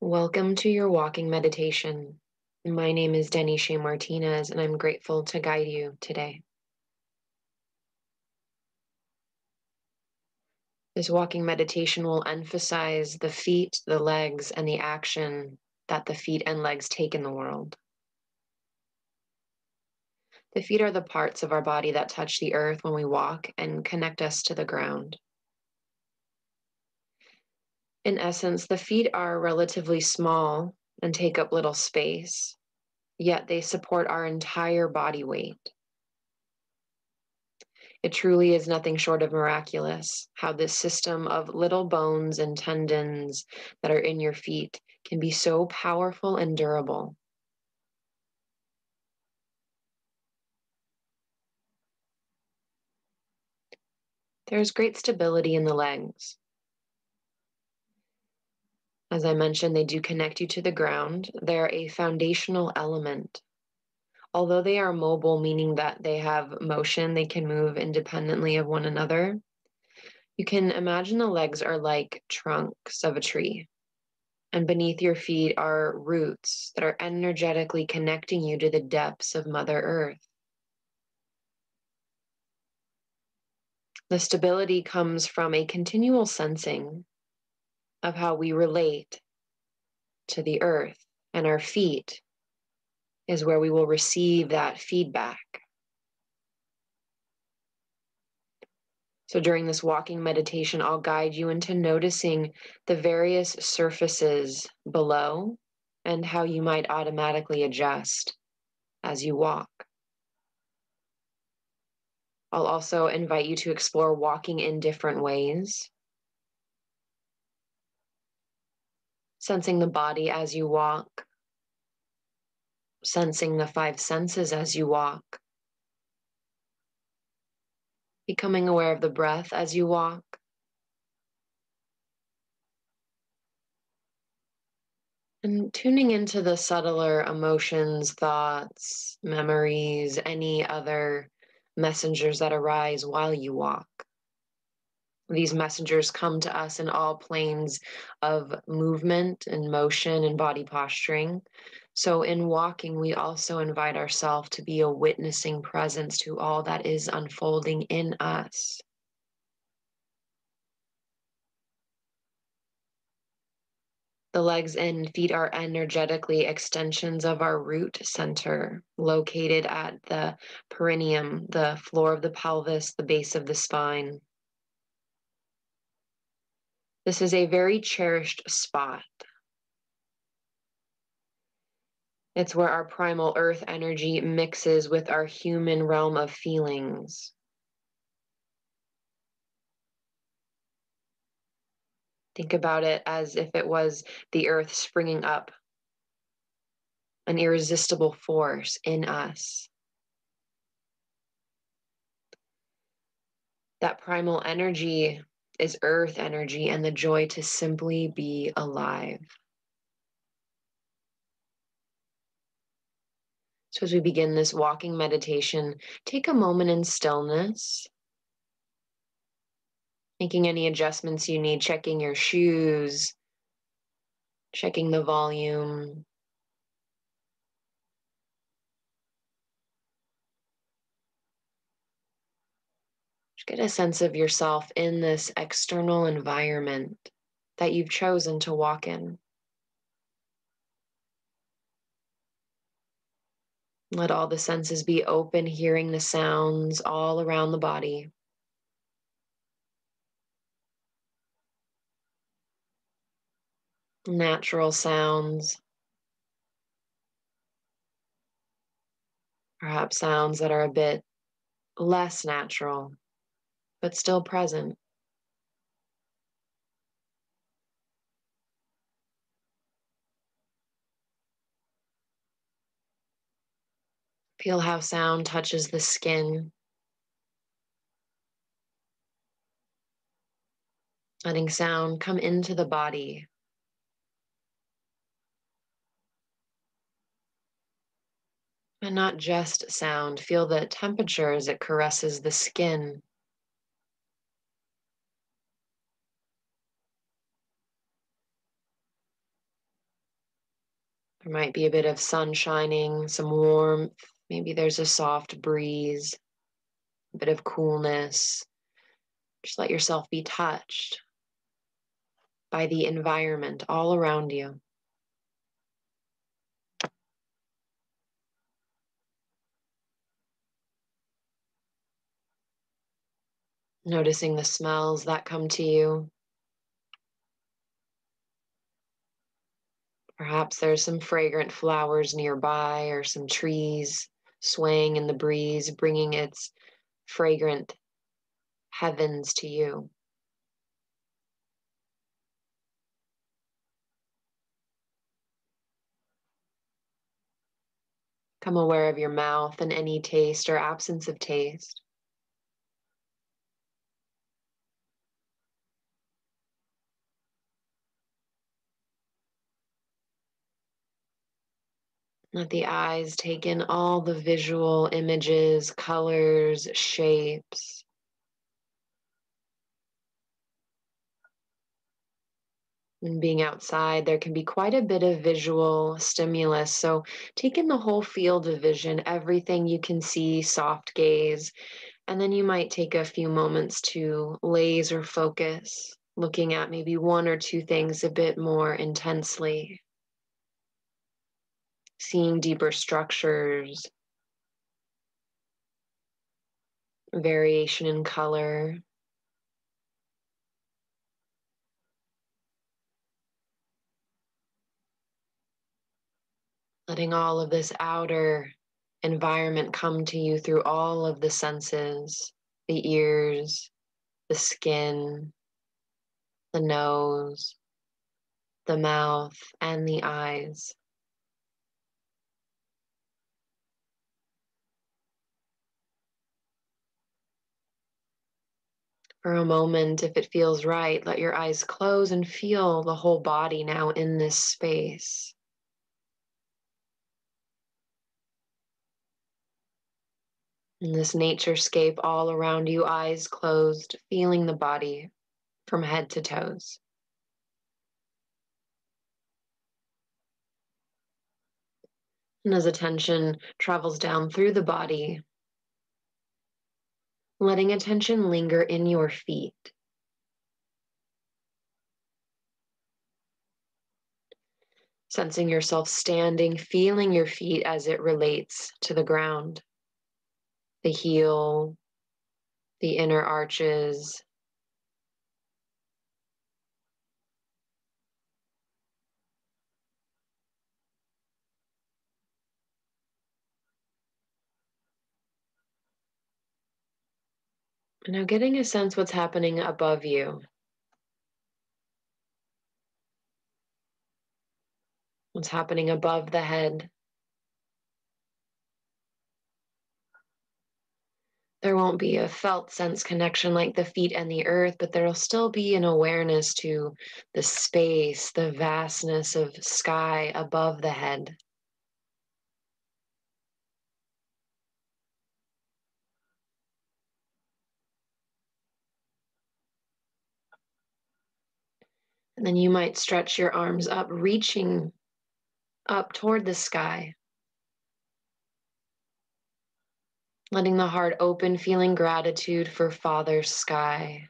Welcome to your walking meditation. My name is Denny Shea Martinez, and I'm grateful to guide you today. This walking meditation will emphasize the feet, the legs, and the action that the feet and legs take in the world. The feet are the parts of our body that touch the earth when we walk and connect us to the ground. In essence, the feet are relatively small and take up little space, yet they support our entire body weight. It truly is nothing short of miraculous how this system of little bones and tendons that are in your feet can be so powerful and durable. There's great stability in the legs. As I mentioned, they do connect you to the ground. They're a foundational element. Although they are mobile, meaning that they have motion, they can move independently of one another. You can imagine the legs are like trunks of a tree. And beneath your feet are roots that are energetically connecting you to the depths of Mother Earth. The stability comes from a continual sensing of how we relate to the earth, and our feet is where we will receive that feedback. So, during this walking meditation, I'll guide you into noticing the various surfaces below and how you might automatically adjust as you walk. I'll also invite you to explore walking in different ways. Sensing the body as you walk, sensing the five senses as you walk, becoming aware of the breath as you walk. And tuning into the subtler emotions, thoughts, memories, any other messengers that arise while you walk. These messengers come to us in all planes of movement and motion and body posturing. So, in walking, we also invite ourselves to be a witnessing presence to all that is unfolding in us. The legs and feet are energetically extensions of our root center, located at the perineum, the floor of the pelvis, the base of the spine. This is a very cherished spot. It's where our primal earth energy mixes with our human realm of feelings. Think about it as if it was the earth springing up, an irresistible force in us. That primal energy is earth energy and the joy to simply be alive. So, as we begin this walking meditation, take a moment in stillness making any adjustments you need, checking your shoes, checking the volume. Get a sense of yourself in this external environment that you've chosen to walk in. Let all the senses be open, hearing the sounds all around the body. natural sounds, perhaps sounds that are a bit less natural, but still present. Feel how sound touches the skin. Letting sound come into the body And not just sound, feel the temperature as it caresses the skin. There might be a bit of sun shining, some warmth. Maybe there's a soft breeze, a bit of coolness. Just let yourself be touched by the environment all around you. Noticing the smells that come to you. Perhaps there's some fragrant flowers nearby or some trees swaying in the breeze, bringing its fragrant heavens to you. Become aware of your mouth and any taste or absence of taste. Let the eyes take in all the visual images, colors, shapes. And being outside, there can be quite a bit of visual stimulus. So take in the whole field of vision, everything you can see, soft gaze. And then you might take a few moments to laser focus, looking at maybe one or two things a bit more intensely seeing deeper structures, variation in color. Letting all of this outer environment come to you through all of the senses the ears, the skin, the nose, the mouth, and the eyes. For a moment, if it feels right, let your eyes close and feel the whole body now in this space. In this naturescape all around you, eyes closed, feeling the body from head to toes. And as attention travels down through the body, letting attention linger in your feet. Sensing yourself standing, feeling your feet as it relates to the ground, the heel, the inner arches, Now getting a sense what's happening above you. What's happening above the head. There won't be a felt sense connection like the feet and the earth, but there'll still be an awareness to the space, the vastness of sky above the head. And then you might stretch your arms up, reaching up toward the sky. Letting the heart open, feeling gratitude for Father Sky.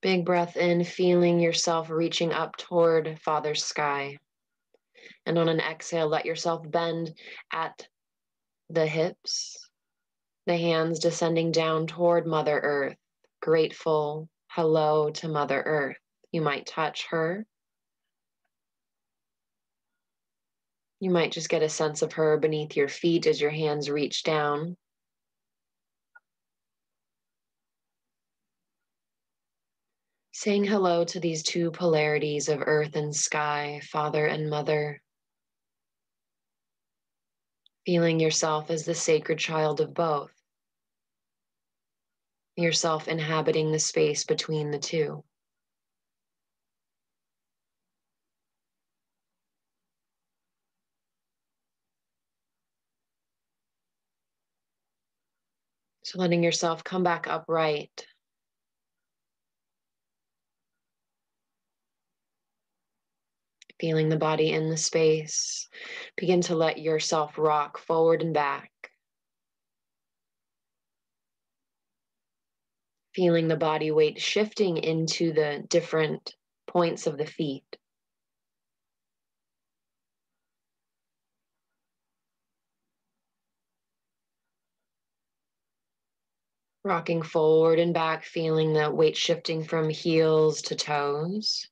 Big breath in, feeling yourself reaching up toward Father Sky. And on an exhale, let yourself bend at the hips, the hands descending down toward Mother Earth grateful hello to Mother Earth. You might touch her. You might just get a sense of her beneath your feet as your hands reach down. Saying hello to these two polarities of earth and sky, father and mother. Feeling yourself as the sacred child of both yourself inhabiting the space between the two. So letting yourself come back upright. Feeling the body in the space. Begin to let yourself rock forward and back. Feeling the body weight shifting into the different points of the feet. Rocking forward and back, feeling the weight shifting from heels to toes.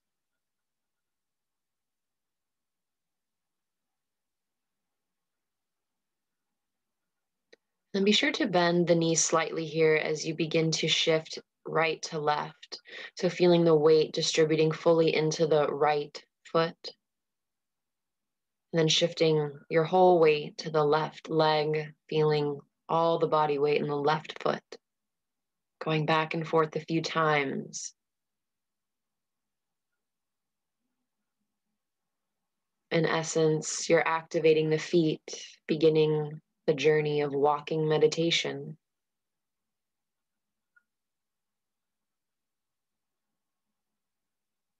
And be sure to bend the knees slightly here as you begin to shift right to left. So feeling the weight distributing fully into the right foot. And then shifting your whole weight to the left leg, feeling all the body weight in the left foot. Going back and forth a few times. In essence, you're activating the feet, beginning the journey of walking meditation.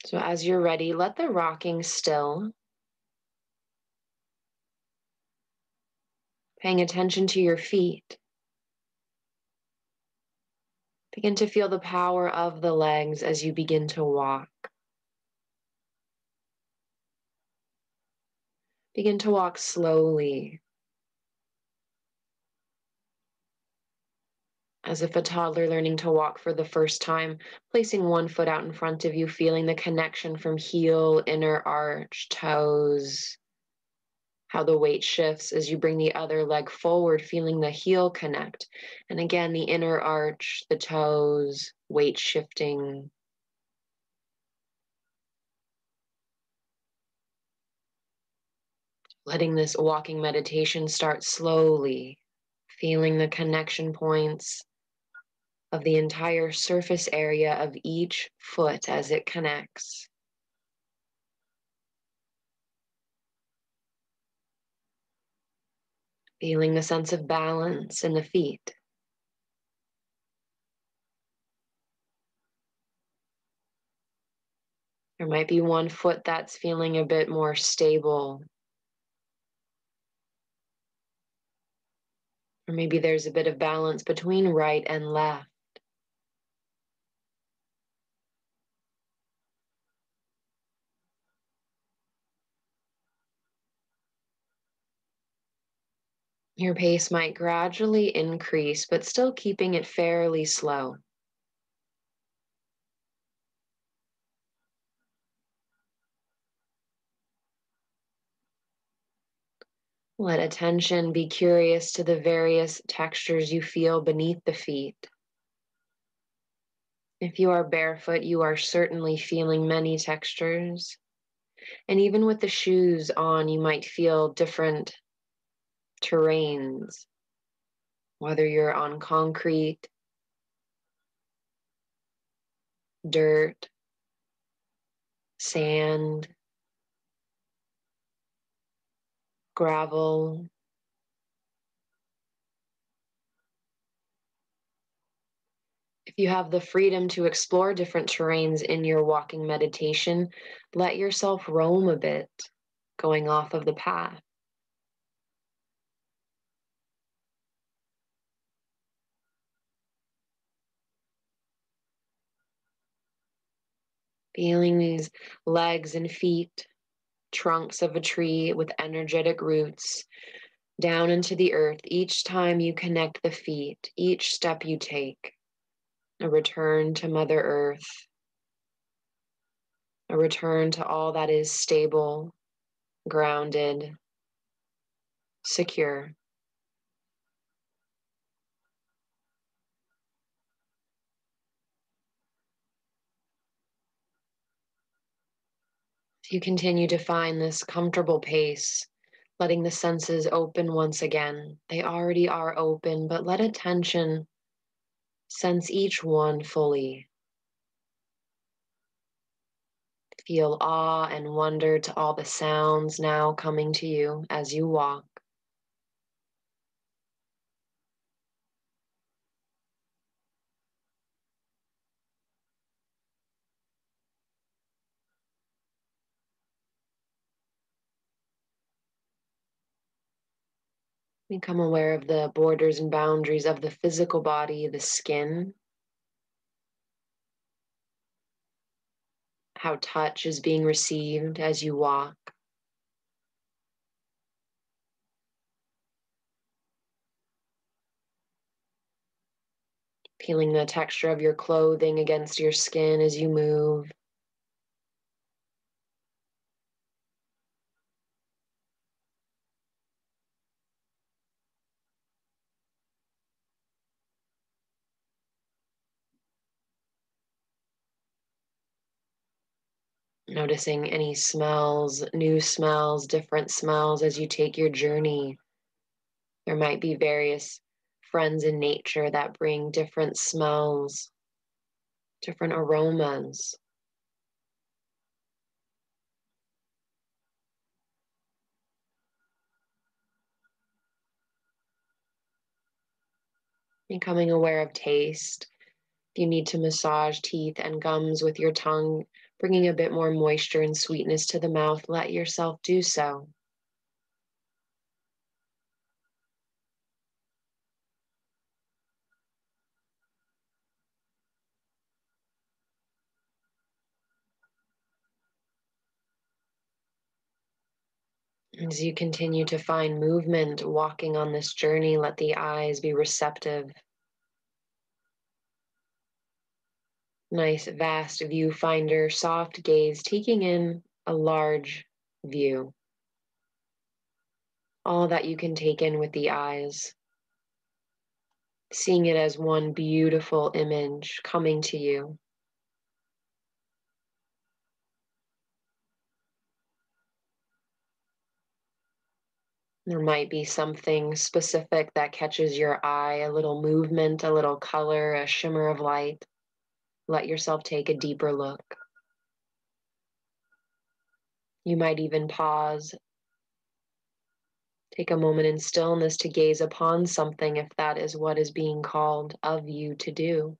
So, as you're ready, let the rocking still. Paying attention to your feet. Begin to feel the power of the legs as you begin to walk. Begin to walk slowly, as if a toddler learning to walk for the first time, placing one foot out in front of you, feeling the connection from heel, inner arch, toes, how the weight shifts as you bring the other leg forward, feeling the heel connect. And again, the inner arch, the toes, weight shifting. Letting this walking meditation start slowly, feeling the connection points of the entire surface area of each foot as it connects. Feeling the sense of balance in the feet. There might be one foot that's feeling a bit more stable. Or maybe there's a bit of balance between right and left. Your pace might gradually increase, but still keeping it fairly slow. Let attention be curious to the various textures you feel beneath the feet. If you are barefoot, you are certainly feeling many textures. And even with the shoes on, you might feel different terrains, whether you're on concrete, dirt, sand, gravel. If you have the freedom to explore different terrains in your walking meditation, let yourself roam a bit, going off of the path. Feeling these legs and feet, trunks of a tree with energetic roots down into the earth each time you connect the feet, each step you take. A return to Mother Earth, a return to all that is stable, grounded, secure. You continue to find this comfortable pace, letting the senses open once again. They already are open, but let attention sense each one fully. Feel awe and wonder to all the sounds now coming to you as you walk. Become aware of the borders and boundaries of the physical body, the skin, how touch is being received as you walk. Feeling the texture of your clothing against your skin as you move. Noticing any smells, new smells, different smells as you take your journey. There might be various friends in nature that bring different smells, different aromas. Becoming aware of taste. If you need to massage teeth and gums with your tongue, bringing a bit more moisture and sweetness to the mouth, let yourself do so. As you continue to find movement walking on this journey, let the eyes be receptive. Nice, vast viewfinder, soft gaze, taking in a large view. All that you can take in with the eyes. Seeing it as one beautiful image coming to you. There might be something specific that catches your eye, a little movement, a little color, a shimmer of light. Let yourself take a deeper look. You might even pause, take a moment in stillness to gaze upon something if that is what is being called of you to do.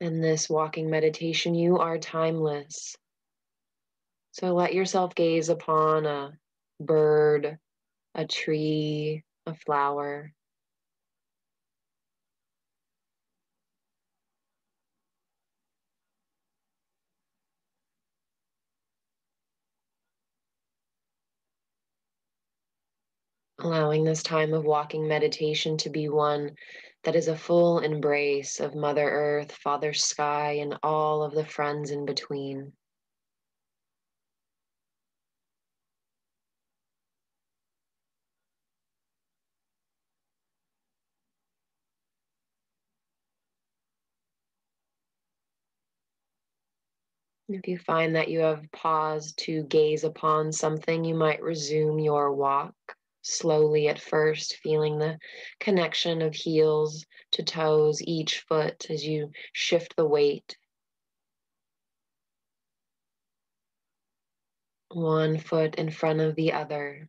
In this walking meditation, you are timeless. So let yourself gaze upon a bird, a tree, a flower. Allowing this time of walking meditation to be one that is a full embrace of Mother Earth, Father Sky, and all of the friends in between. If you find that you have paused to gaze upon something, you might resume your walk slowly at first, feeling the connection of heels to toes, each foot as you shift the weight. One foot in front of the other.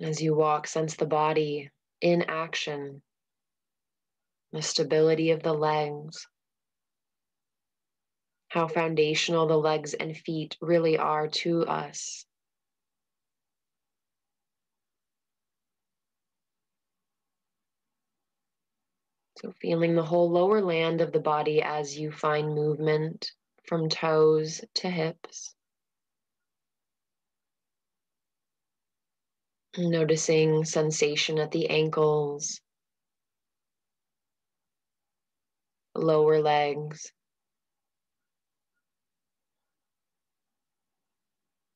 As you walk, sense the body in action, the stability of the legs, how foundational the legs and feet really are to us. So, feeling the whole lower land of the body as you find movement from toes to hips. Noticing sensation at the ankles, lower legs,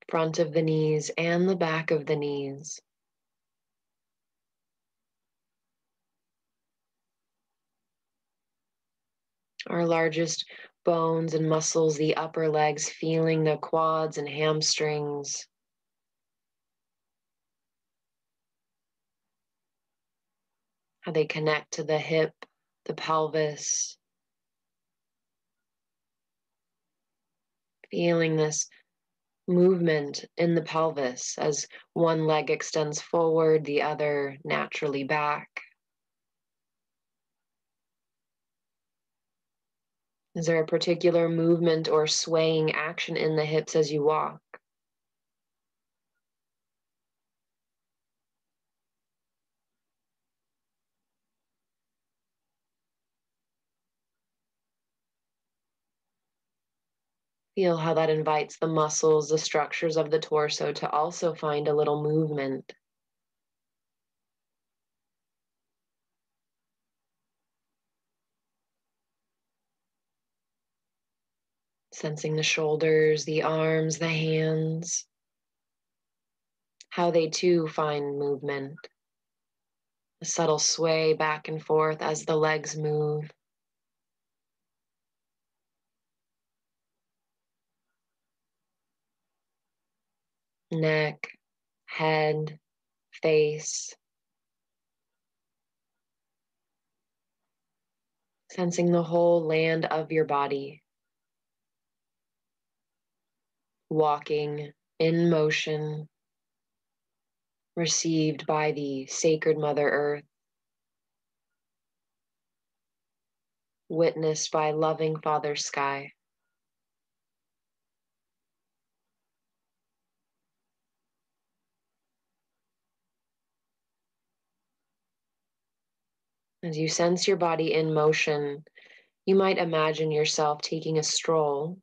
front of the knees, and the back of the knees. Our largest bones and muscles, the upper legs, feeling the quads and hamstrings. How they connect to the hip, the pelvis. Feeling this movement in the pelvis as one leg extends forward, the other naturally back. Is there a particular movement or swaying action in the hips as you walk? Feel how that invites the muscles, the structures of the torso to also find a little movement. Sensing the shoulders, the arms, the hands, how they too find movement. A subtle sway back and forth as the legs move. Neck, head, face. Sensing the whole land of your body. Walking in motion, received by the sacred Mother Earth. Witnessed by loving Father Sky. As you sense your body in motion, you might imagine yourself taking a stroll.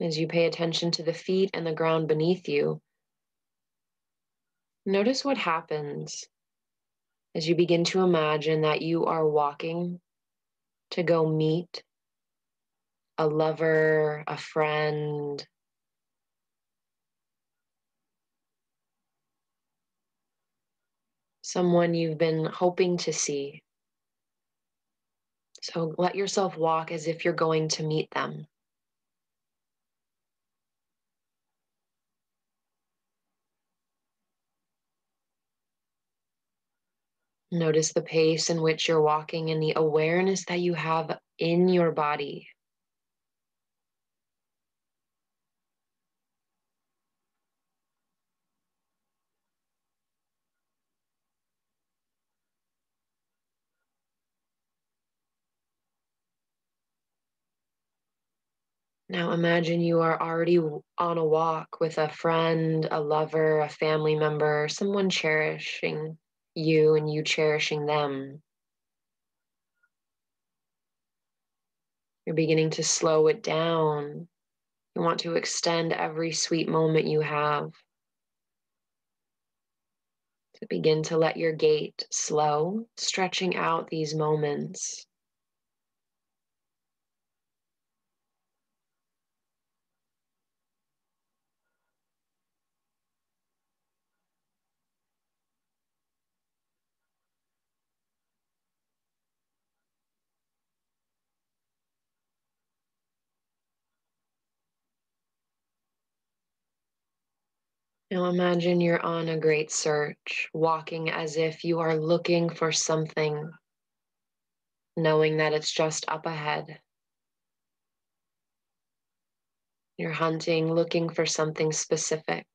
As you pay attention to the feet and the ground beneath you, notice what happens as you begin to imagine that you are walking to go meet a lover, a friend, someone you've been hoping to see. So let yourself walk as if you're going to meet them. Notice the pace in which you're walking and the awareness that you have in your body. Now imagine you are already on a walk with a friend, a lover, a family member, someone cherishing you and you cherishing them. You're beginning to slow it down. You want to extend every sweet moment you have. To begin to let your gait slow, stretching out these moments. Now imagine you're on a great search, walking as if you are looking for something, knowing that it's just up ahead. You're hunting, looking for something specific,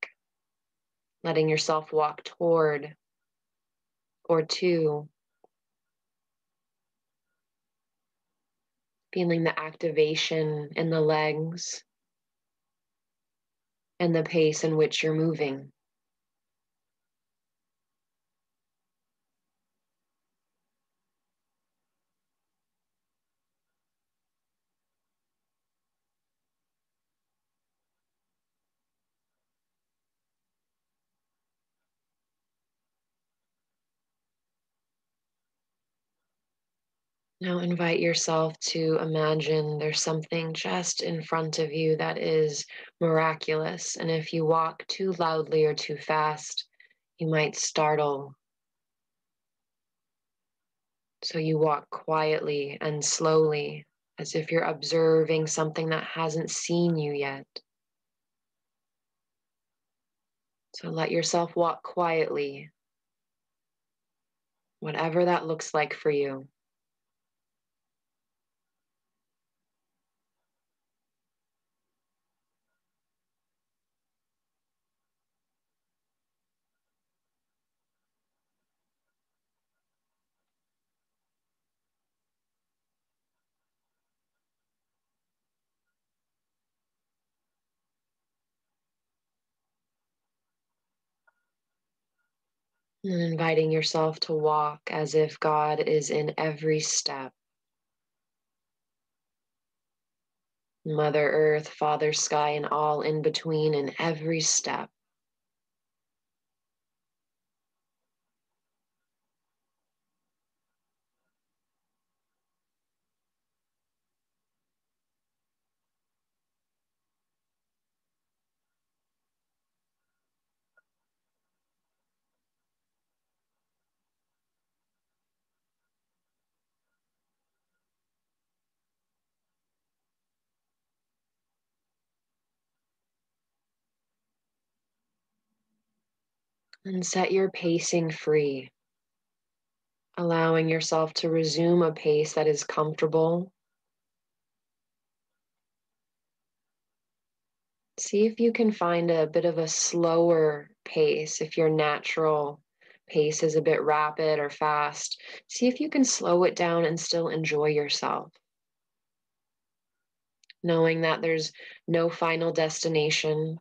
letting yourself walk toward or to. Feeling the activation in the legs and the pace in which you're moving. Now invite yourself to imagine there's something just in front of you that is miraculous. And if you walk too loudly or too fast, you might startle. So you walk quietly and slowly as if you're observing something that hasn't seen you yet. So let yourself walk quietly, whatever that looks like for you. And inviting yourself to walk as if God is in every step. Mother Earth, Father Sky, and all in between in every step. And set your pacing free, allowing yourself to resume a pace that is comfortable. See if you can find a bit of a slower pace if your natural pace is a bit rapid or fast. See if you can slow it down and still enjoy yourself. Knowing that there's no final destination,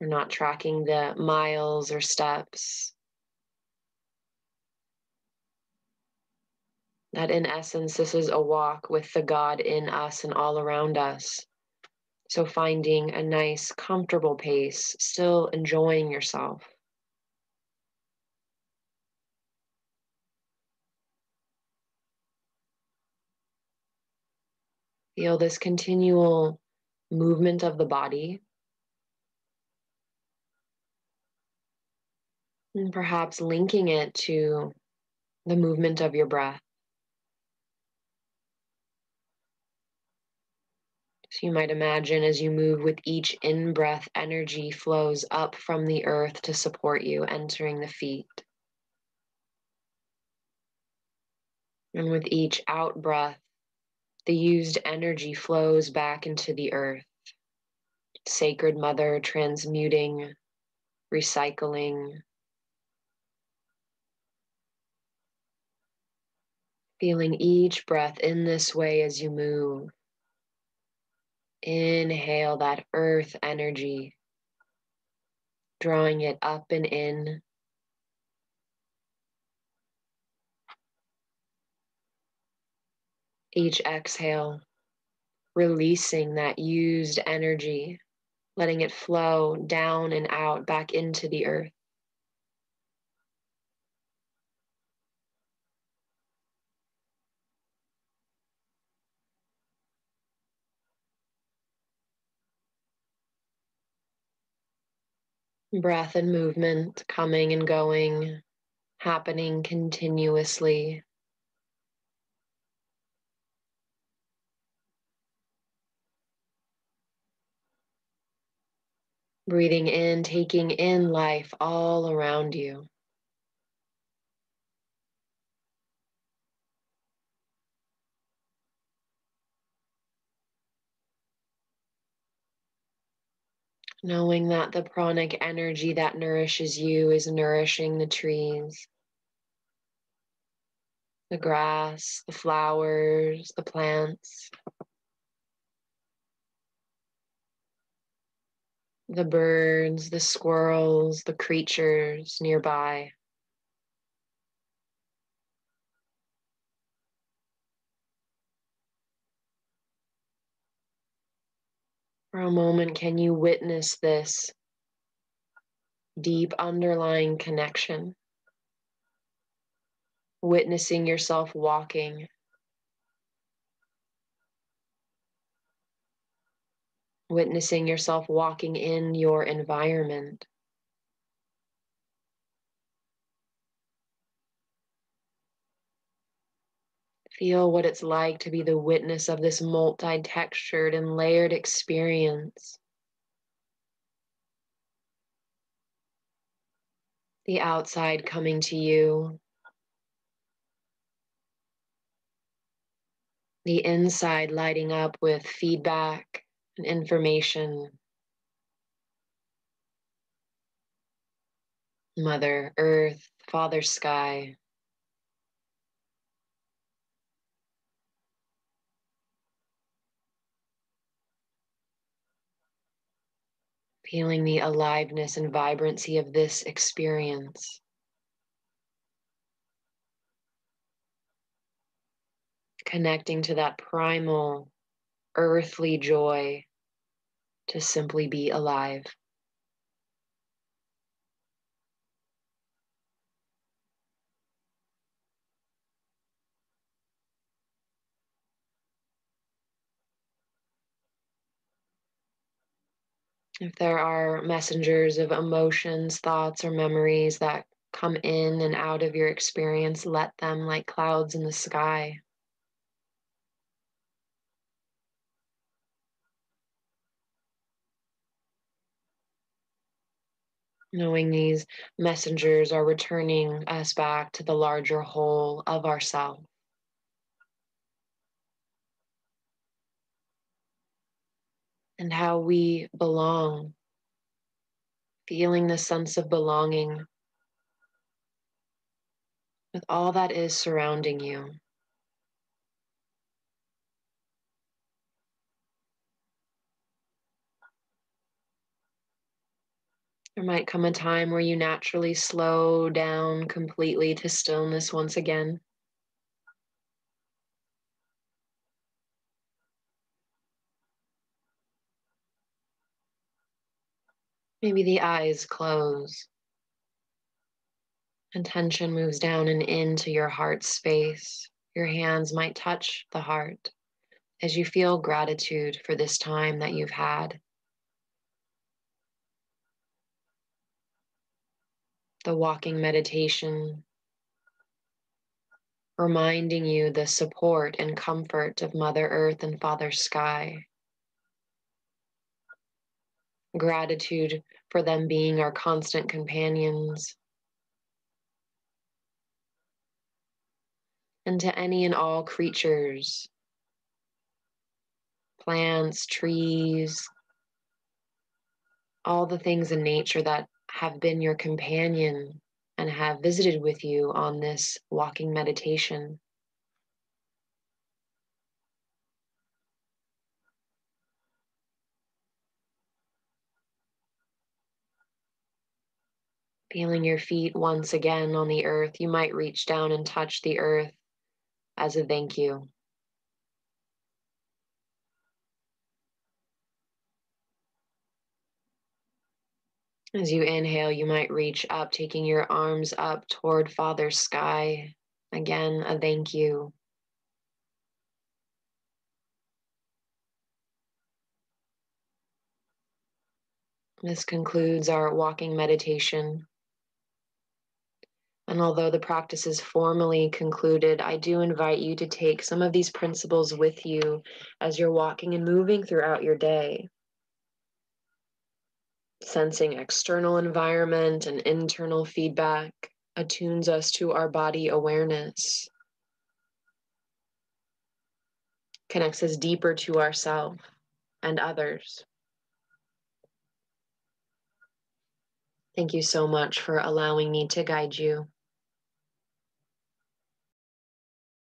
We're not tracking the miles or steps. That in essence, this is a walk with the God in us and all around us. So finding a nice, comfortable pace, still enjoying yourself. Feel this continual movement of the body. And perhaps linking it to the movement of your breath. So you might imagine as you move with each in breath, energy flows up from the earth to support you, entering the feet. And with each out breath, the used energy flows back into the earth. Sacred Mother transmuting, recycling, Feeling each breath in this way as you move. Inhale that earth energy, drawing it up and in. Each exhale, releasing that used energy, letting it flow down and out back into the earth. Breath and movement coming and going, happening continuously. Breathing in, taking in life all around you. Knowing that the pranic energy that nourishes you is nourishing the trees, the grass, the flowers, the plants, the birds, the squirrels, the creatures nearby. For a moment, can you witness this deep underlying connection? Witnessing yourself walking. Witnessing yourself walking in your environment. Feel what it's like to be the witness of this multi textured and layered experience. The outside coming to you, the inside lighting up with feedback and information. Mother Earth, Father Sky. Feeling the aliveness and vibrancy of this experience. Connecting to that primal, earthly joy to simply be alive. If there are messengers of emotions, thoughts, or memories that come in and out of your experience, let them like clouds in the sky. Knowing these messengers are returning us back to the larger whole of ourself. And how we belong, feeling the sense of belonging with all that is surrounding you. There might come a time where you naturally slow down completely to stillness once again. Maybe the eyes close. And tension moves down and into your heart space. Your hands might touch the heart as you feel gratitude for this time that you've had. The walking meditation, reminding you the support and comfort of Mother Earth and Father Sky gratitude for them being our constant companions. And to any and all creatures, plants, trees, all the things in nature that have been your companion and have visited with you on this walking meditation. Feeling your feet once again on the earth, you might reach down and touch the earth as a thank you. As you inhale, you might reach up, taking your arms up toward Father Sky. Again, a thank you. This concludes our walking meditation. And although the practice is formally concluded, I do invite you to take some of these principles with you as you're walking and moving throughout your day. Sensing external environment and internal feedback attunes us to our body awareness, connects us deeper to ourselves and others. Thank you so much for allowing me to guide you.